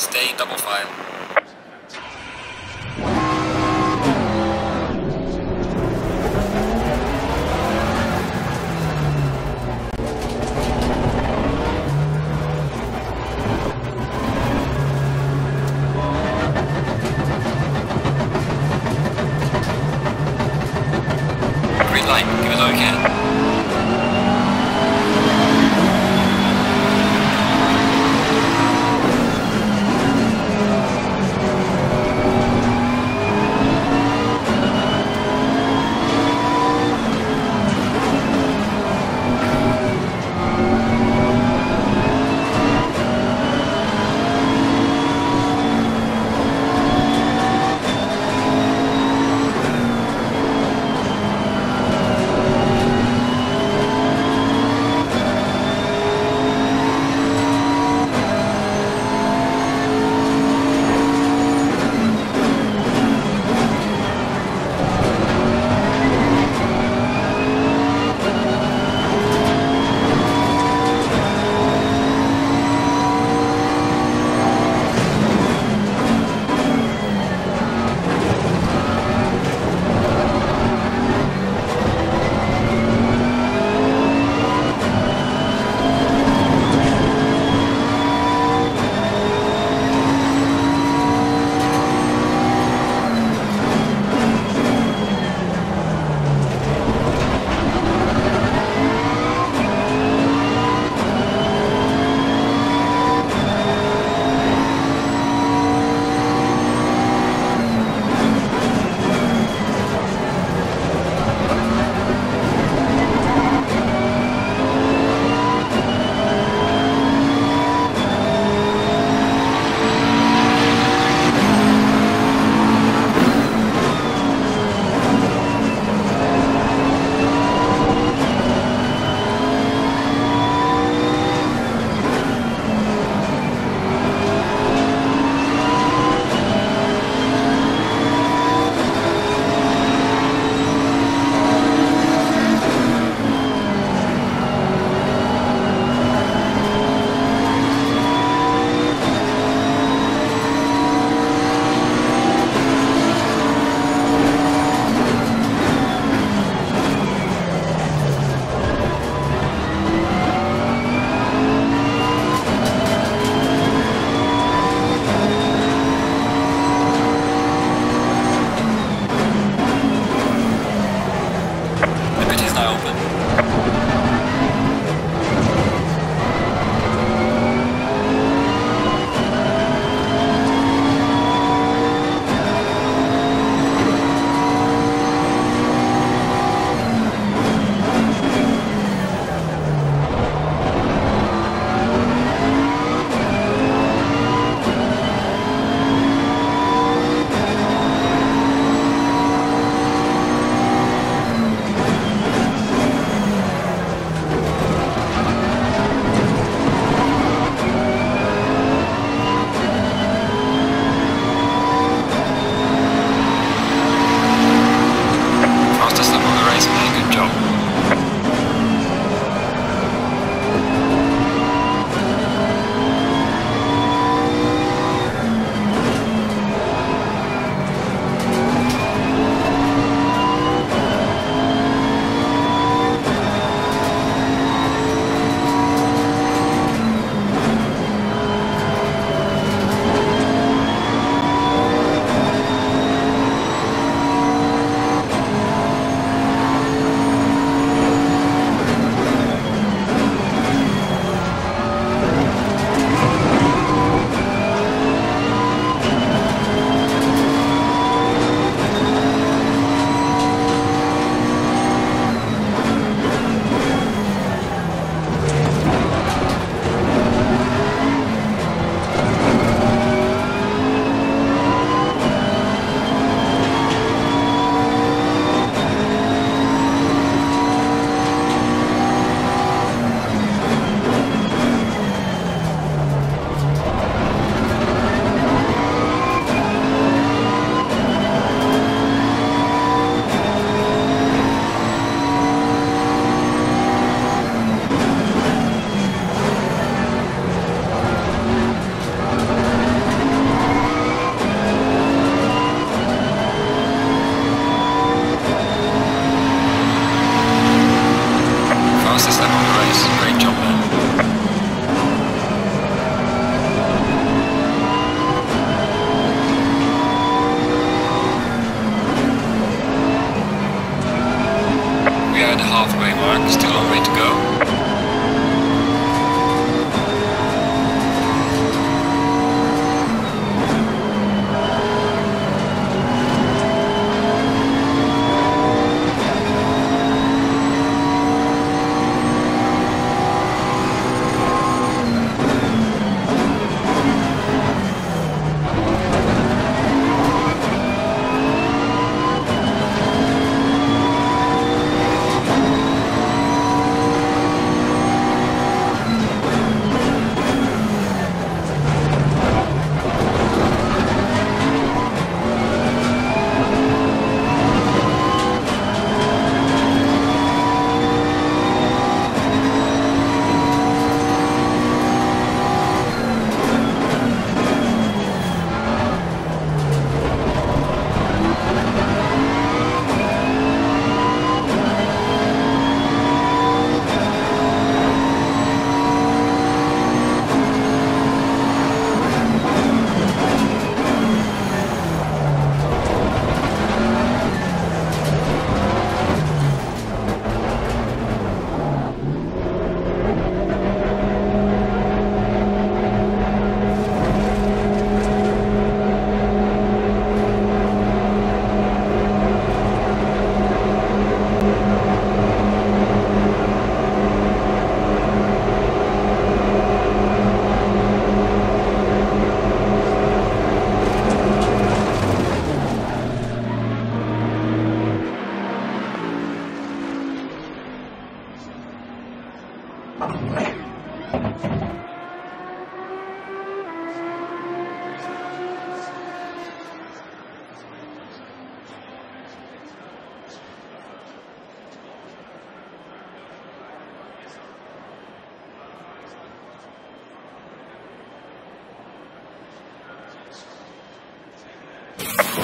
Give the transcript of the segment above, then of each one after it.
Stay double file.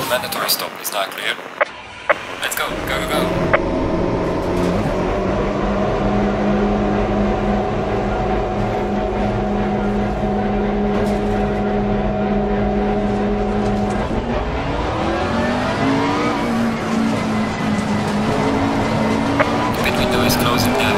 mandatory stop is not clear. Let's go, go, go, go. The window is closing now.